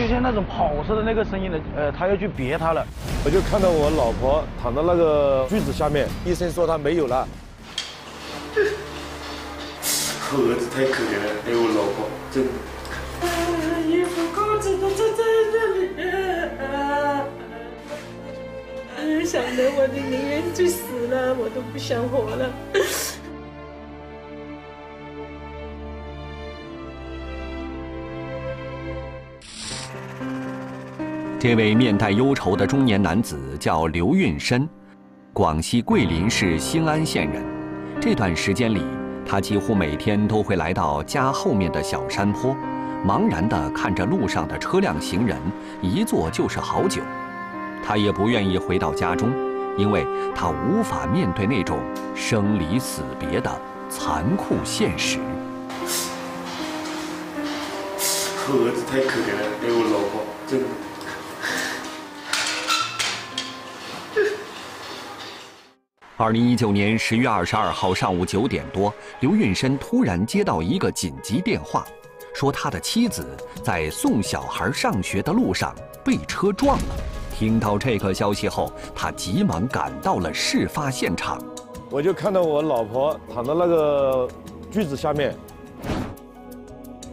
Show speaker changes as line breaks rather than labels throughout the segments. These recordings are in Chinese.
就像那种跑车的那个声音的，呃，他要去别他了。
我就看到我老婆躺在那个锯子下面，医生说她没有了。
我儿子太可怜了，还有我老婆，真的。
衣服裤子都在这里，想得我就宁愿去死了，我都不想活了。
这位面带忧愁的中年男子叫刘运深，广西桂林市兴安县人。这段时间里，他几乎每天都会来到家后面的小山坡，茫然地看着路上的车辆行人，一坐就是好久。他也不愿意回到家中，因为他无法面对那种生离死别的残酷现实。
我儿子太可怜了，还有我老婆，真的。
二零一九年十月二十二号上午九点多，刘运深突然接到一个紧急电话，说他的妻子在送小孩上学的路上被车撞了。听到这个消息后，他急忙赶到了事发现场。
我就看到我老婆躺在那个锯子下面，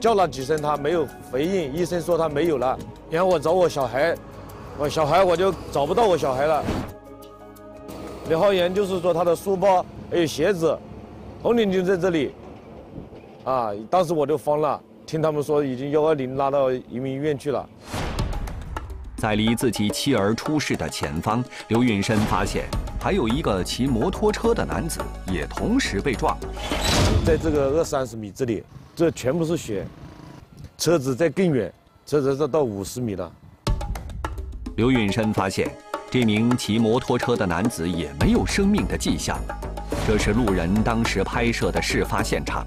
叫了几声她没有回应，医生说她没有了。然后我找我小孩，我小孩我就找不到我小孩了。刘浩源就是说他的书包还有鞋子，红领巾在这里，啊，当时我就慌了，听他们说已经幺二零拉到移民医院去了。
在离自己妻儿出事的前方，刘运生发现还有一个骑摩托车的男子也同时被撞。
在这个二三十米这里，这全部是血，车子在更远，车子是到五十米了。
刘运生发现。这名骑摩托车的男子也没有生命的迹象，这是路人当时拍摄的事发现场，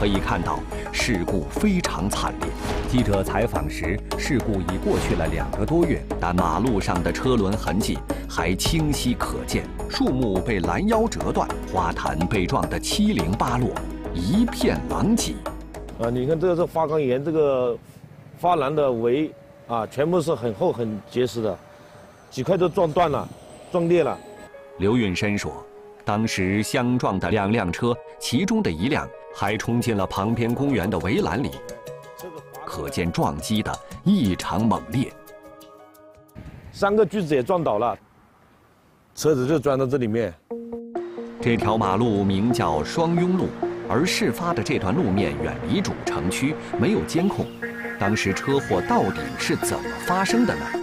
可以看到事故非常惨烈。记者采访时，事故已过去了两个多月，但马路上的车轮痕迹还清晰可见，树木被拦腰折断，花坛被撞得七零八落，一片狼藉。
啊，你看这个是花岗岩，这个花篮的围啊，全部是很厚很结实的。几块都撞断了，撞裂了。
刘运生说，当时相撞的两辆车，其中的一辆还冲进了旁边公园的围栏里，可见撞击的异常猛烈。
三个锯子也撞倒了，车子就钻到这里面。
这条马路名叫双拥路，而事发的这段路面远离主城区，没有监控。当时车祸到底是怎么发生的呢？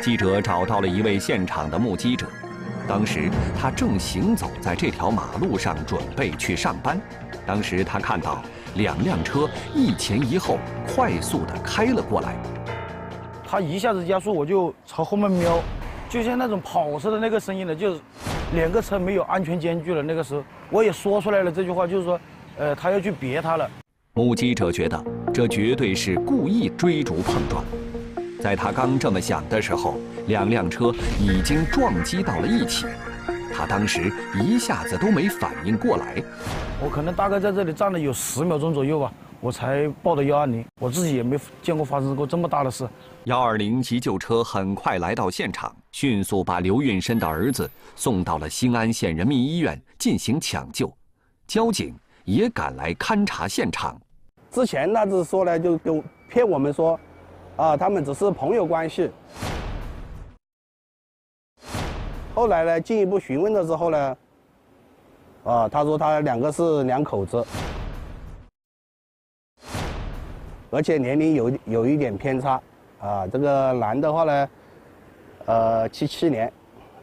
记者找到了一位现场的目击者，当时他正行走在这条马路上，准备去上班。当时他看到两辆车一前一后快速的开了过来，
他一下子加速，我就朝后面瞄，就像那种跑车的那个声音了，就是两个车没有安全间距了。那个时候我也说出来了这句话，就是说，呃，他要去别他了。
目击者觉得这绝对是故意追逐碰撞。在他刚这么想的时候，两辆车已经撞击到了一起，他当时一下子都没反应过来。
我可能大概在这里站了有十秒钟左右吧，我才报的幺二零。我自己也没见过发生过这么大的事。
幺二零急救车很快来到现场，迅速把刘运生的儿子送到了兴安县人民医院进行抢救。交警也赶来勘察现场。
之前那是说呢，就跟骗我们说。啊，他们只是朋友关系。后来呢，进一步询问了之后呢，啊，他说他两个是两口子，而且年龄有有一点偏差。啊，这个男的话呢，呃，七七年，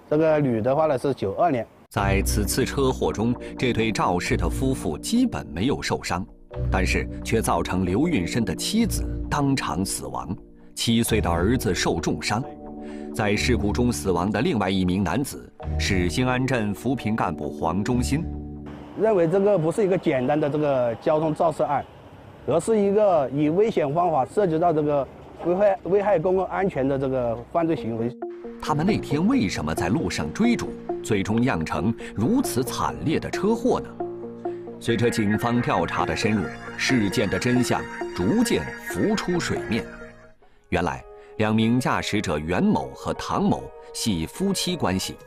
这个女的话呢是九二年。
在此次车祸中，这对肇事的夫妇基本没有受伤。但是却造成刘运生的妻子当场死亡，七岁的儿子受重伤。在事故中死亡的另外一名男子是兴安镇扶贫干部黄忠新，
认为这个不是一个简单的这个交通肇事案，而是一个以危险方法涉及到这个危害危害公共安全的这个犯罪行为。
他们那天为什么在路上追逐，最终酿成如此惨烈的车祸呢？随着警方调查的深入，事件的真相逐渐浮出水面。原来，两名驾驶者袁某和唐某系夫妻关系。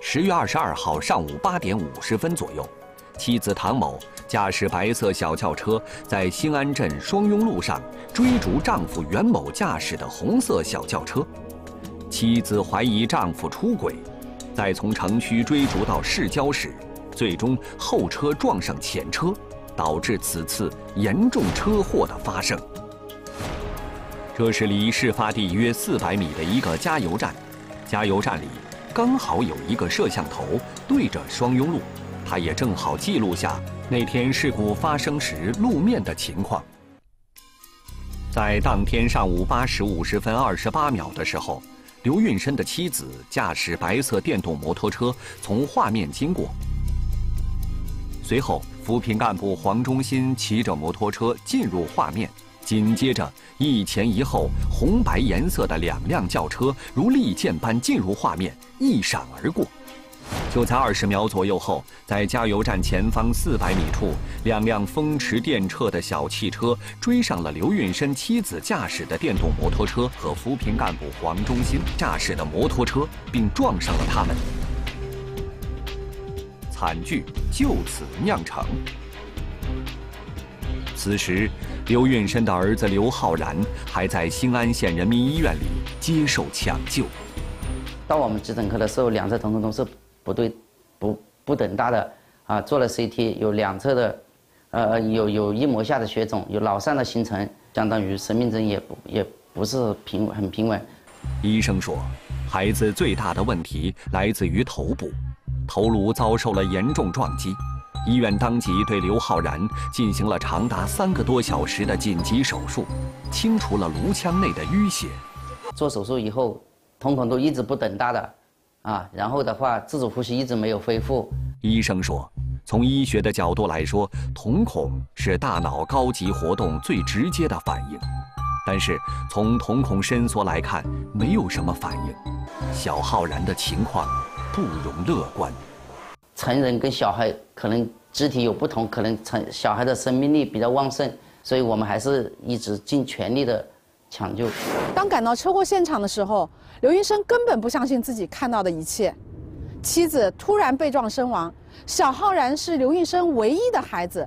十月二十二号上午八点五十分左右，妻子唐某驾驶白色小轿车在兴安镇双拥路上追逐丈夫袁某驾驶的红色小轿车。妻子怀疑丈夫出轨，在从城区追逐到市郊时，最终后车撞上前车，导致此次严重车祸的发生。这是离事发地约四百米的一个加油站，加油站里刚好有一个摄像头对着双拥路，它也正好记录下那天事故发生时路面的情况。在当天上午八时五十分二十八秒的时候，刘运生的妻子驾驶白色电动摩托车从画面经过，随后扶贫干部黄忠新骑着摩托车进入画面。紧接着，一前一后，红白颜色的两辆轿车如利剑般进入画面，一闪而过。就在二十秒左右后，在加油站前方四百米处，两辆风驰电掣的小汽车追上了刘运生妻子驾驶的电动摩托车和扶贫干部黄忠新驾驶的摩托车，并撞上了他们。惨剧就此酿成。此时，刘运生的儿子刘浩然还在兴安县人民医院里接受抢救。
到我们急诊科的时候，两侧瞳孔都是不对、不不等大的啊。做了 CT，有两侧的，呃，有有一膜下的血肿，有脑疝的形成，相当于生命征也不也不是平很平稳。
医生说，孩子最大的问题来自于头部，头颅遭受了严重撞击。医院当即对刘浩然进行了长达三个多小时的紧急手术，清除了颅腔内的淤血。
做手术以后，瞳孔都一直不等大的，啊，然后的话，自主呼吸一直没有恢复。
医生说，从医学的角度来说，瞳孔是大脑高级活动最直接的反应，但是从瞳孔伸缩来看，没有什么反应。小浩然的情况不容乐观。
成人跟小孩可能肢体有不同，可能成小孩的生命力比较旺盛，所以我们还是一直尽全力的抢救。
当赶到车祸现场的时候，刘医生根本不相信自己看到的一切，妻子突然被撞身亡，小浩然是刘运生唯一的孩子，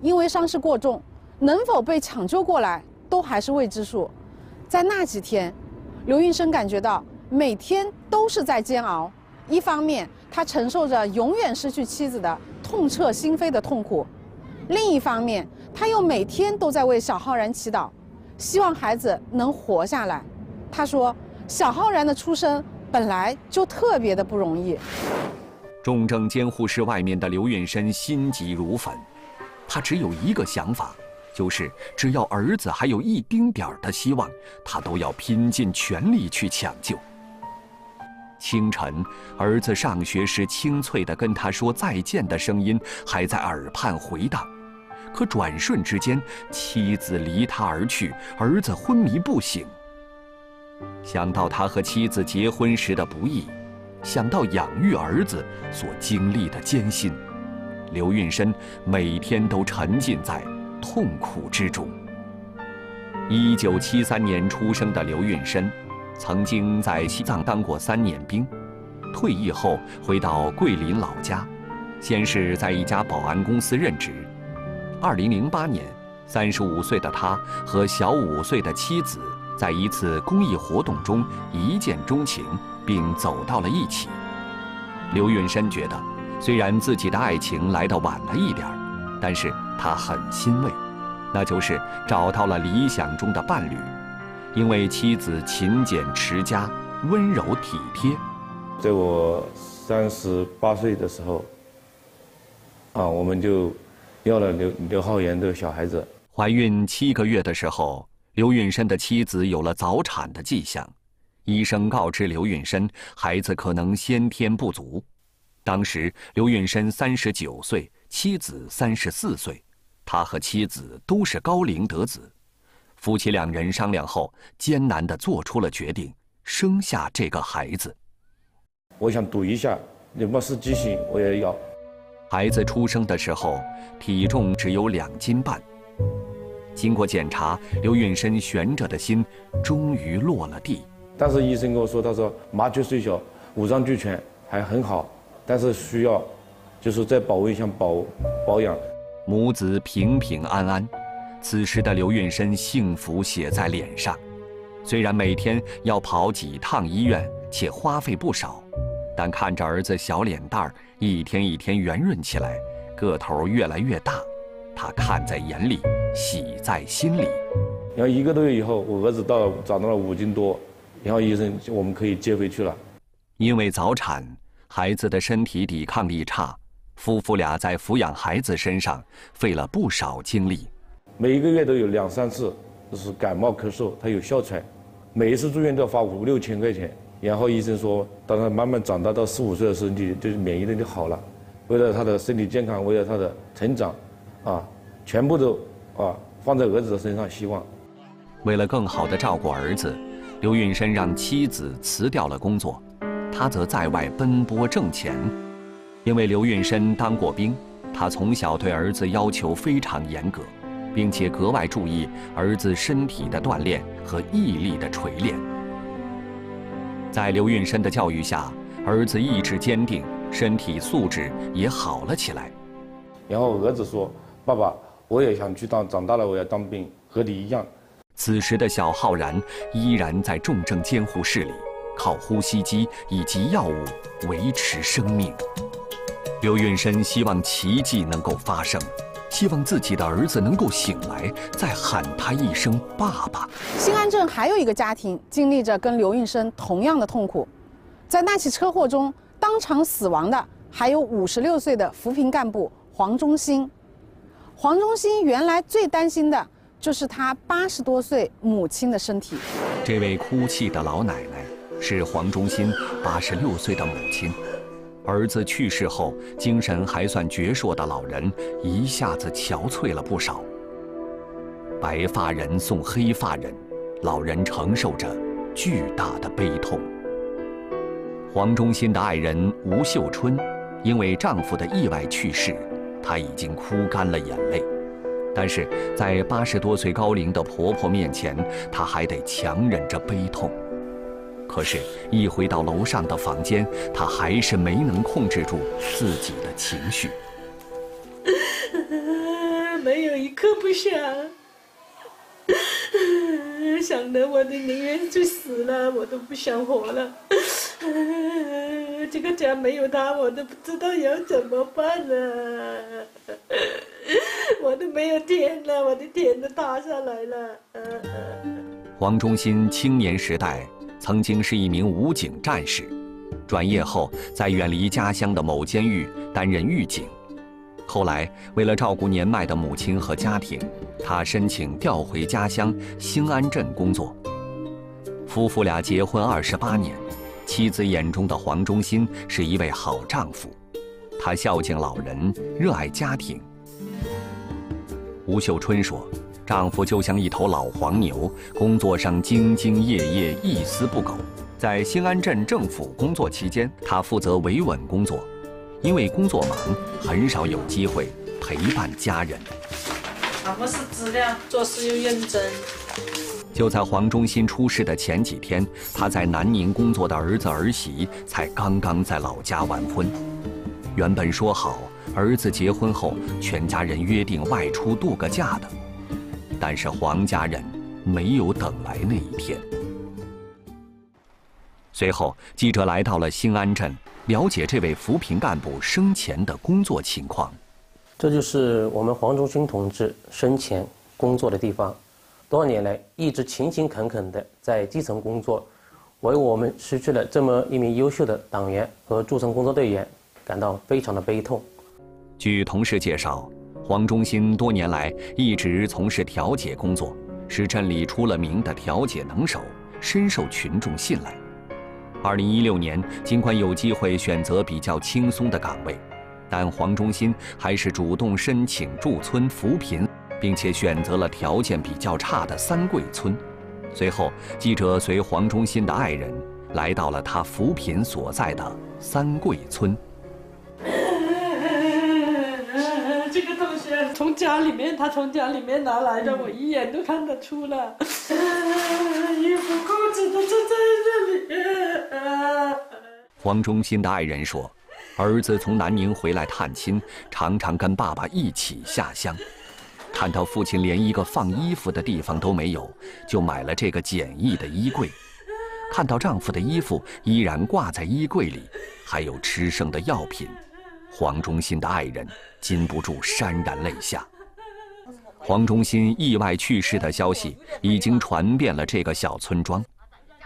因为伤势过重，能否被抢救过来都还是未知数。在那几天，刘运生感觉到每天都是在煎熬。一方面，他承受着永远失去妻子的痛彻心扉的痛苦；另一方面，他又每天都在为小浩然祈祷，希望孩子能活下来。他说：“小浩然的出生本来就特别的不容易。”
重症监护室外面的刘运生心急如焚，他只有一个想法，就是只要儿子还有一丁点儿的希望，他都要拼尽全力去抢救。清晨，儿子上学时清脆的跟他说再见的声音还在耳畔回荡，可转瞬之间，妻子离他而去，儿子昏迷不醒。想到他和妻子结婚时的不易，想到养育儿子所经历的艰辛，刘运生每天都沉浸在痛苦之中。一九七三年出生的刘运生。曾经在西藏当过三年兵，退役后回到桂林老家，先是在一家保安公司任职。二零零八年，三十五岁的他和小五岁的妻子在一次公益活动中一见钟情，并走到了一起。刘运生觉得，虽然自己的爱情来得晚了一点，但是他很欣慰，那就是找到了理想中的伴侣。因为妻子勤俭持家、温柔体贴，
在我三十八岁的时候，啊，我们就要了刘刘浩然这个小孩子。
怀孕七个月的时候，刘运生的妻子有了早产的迹象，医生告知刘运生，孩子可能先天不足。当时刘运生三十九岁，妻子三十四岁，他和妻子都是高龄得子。夫妻两人商量后，艰难地做出了决定，生下这个孩子。
我想赌一下，哪怕是畸形，我也要。
孩子出生的时候，体重只有两斤半。经过检查，刘运生悬着的心终于落了地。
但是医生跟我说，他说麻雀虽小，五脏俱全，还很好，但是需要，就是在保温箱保保养。
母子平平安安，此时的刘运生幸福写在脸上。虽然每天要跑几趟医院，且花费不少，但看着儿子小脸蛋儿一天一天圆润起来，个头越来越大，他看在眼里，喜在心里。
然后一个多月以后，我儿子到长到了五斤多。然后医生，我们可以接回去了。
因为早产，孩子的身体抵抗力差，夫妇俩在抚养孩子身上费了不少精力。
每一个月都有两三次，就是感冒咳嗽，他有哮喘，每一次住院都要花五六千块钱。然后医生说，当他慢慢长大到四五岁的时候，你，就是免疫力就好了。为了他的身体健康，为了他的成长，啊，全部都啊放在儿子的身上，希望。
为了更好的照顾儿子。刘运生让妻子辞掉了工作，他则在外奔波挣钱。因为刘运生当过兵，他从小对儿子要求非常严格，并且格外注意儿子身体的锻炼和毅力的锤炼。在刘运生的教育下，儿子意志坚定，身体素质也好了起来。
然后儿子说：“爸爸，我也想去当，长大了我要当兵，和你一样。”
此时的小浩然依然在重症监护室里，靠呼吸机以及药物维持生命。刘运生希望奇迹能够发生，希望自己的儿子能够醒来，再喊他一声“爸爸”。
新安镇还有一个家庭经历着跟刘运生同样的痛苦，在那起车祸中当场死亡的还有五十六岁的扶贫干部黄忠新。黄忠新原来最担心的。就是他八十多岁母亲的身体。
这位哭泣的老奶奶是黄忠新八十六岁的母亲。儿子去世后，精神还算矍铄的老人一下子憔悴了不少。白发人送黑发人，老人承受着巨大的悲痛。黄忠新的爱人吴秀春，因为丈夫的意外去世，她已经哭干了眼泪。但是在八十多岁高龄的婆婆面前，她还得强忍着悲痛。可是，一回到楼上的房间，他还是没能控制住自己的情绪。
没有一刻不想，想的我的宁愿去死了，我都不想活了。这个家没有他，我都不知道要怎么办呢。我都没有天了，我的天都塌下来了。
黄忠新青年时代曾经是一名武警战士，转业后在远离家乡的某监狱担任狱警。后来为了照顾年迈的母亲和家庭，他申请调回家乡兴安镇工作。夫妇俩结婚二十八年。妻子眼中的黄忠新是一位好丈夫，他孝敬老人，热爱家庭。吴秀春说：“丈夫就像一头老黄牛，工作上兢兢业业，一丝不苟。在兴安镇政府工作期间，他负责维稳工作，因为工作忙，很少有机会陪伴家人。
什么是质量？做事又认真。”
就在黄忠新出事的前几天，他在南宁工作的儿子儿媳才刚刚在老家完婚。原本说好儿子结婚后全家人约定外出度个假的，但是黄家人没有等来那一天。随后，记者来到了兴安镇，了解这位扶贫干部生前的工作情况。
这就是我们黄忠勋同志生前工作的地方。多少年来一直勤勤恳恳地在基层工作，为我们失去了这么一名优秀的党员和驻村工作队员感到非常的悲痛。
据同事介绍，黄忠新多年来一直从事调解工作，是镇里出了名的调解能手，深受群众信赖。二零一六年，尽管有机会选择比较轻松的岗位，但黄忠新还是主动申请驻村扶贫。并且选择了条件比较差的三桂村。随后，记者随黄忠新的爱人来到了他扶贫所在的三桂村。
从家里面，他从家里面拿来的，我一眼都看得出了。衣服裤子都在这里。
黄忠新的爱人说，儿子从南宁回来探亲，常常跟爸爸一起下乡。看到父亲连一个放衣服的地方都没有，就买了这个简易的衣柜。看到丈夫的衣服依然挂在衣柜里，还有吃剩的药品，黄忠新的爱人禁不住潸然泪下。黄忠新意外去世的消息已经传遍了这个小村庄，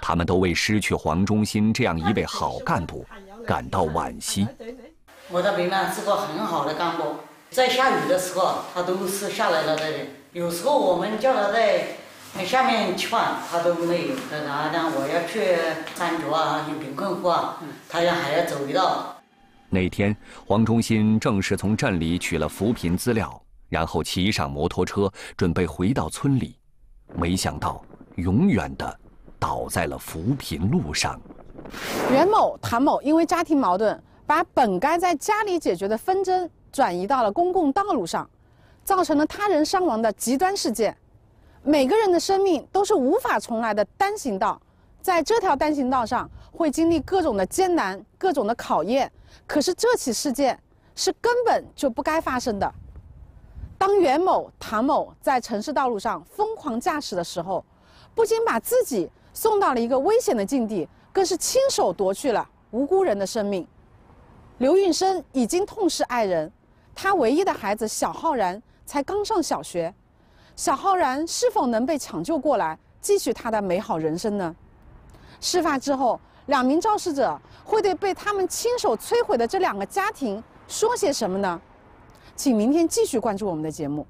他们都为失去黄忠新这样一位好干部感到惋惜。
我的病人是个很好的干部。在下雨的时候，他都是下来了的。有时候我们叫他在下面吃饭，他都没有。然后我要去山脚啊，有贫困户啊，他要还要走一道。
那天，黄忠新正是从镇里取了扶贫资料，然后骑上摩托车准备回到村里，没想到永远的倒在了扶贫路上。
袁某、谭某因为家庭矛盾，把本该在家里解决的纷争。转移到了公共道路上，造成了他人伤亡的极端事件。每个人的生命都是无法重来的单行道，在这条单行道上会经历各种的艰难、各种的考验。可是这起事件是根本就不该发生的。当袁某、唐某在城市道路上疯狂驾驶的时候，不仅把自己送到了一个危险的境地，更是亲手夺去了无辜人的生命。刘运生已经痛失爱人。他唯一的孩子小浩然才刚上小学，小浩然是否能被抢救过来，继续他的美好人生呢？事发之后，两名肇事者会对被他们亲手摧毁的这两个家庭说些什么呢？请明天继续关注我们的节目。